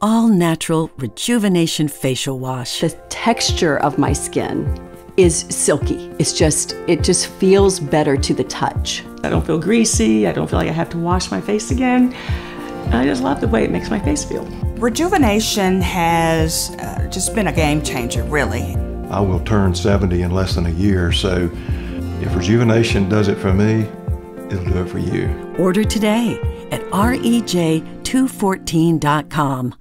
all natural rejuvenation facial wash. The texture of my skin is silky. It's just, it just feels better to the touch. I don't feel greasy. I don't feel like I have to wash my face again. I just love the way it makes my face feel. Rejuvenation has uh, just been a game changer, really. I will turn 70 in less than a year, so if rejuvenation does it for me, it'll do it for you. Order today at rej214.com.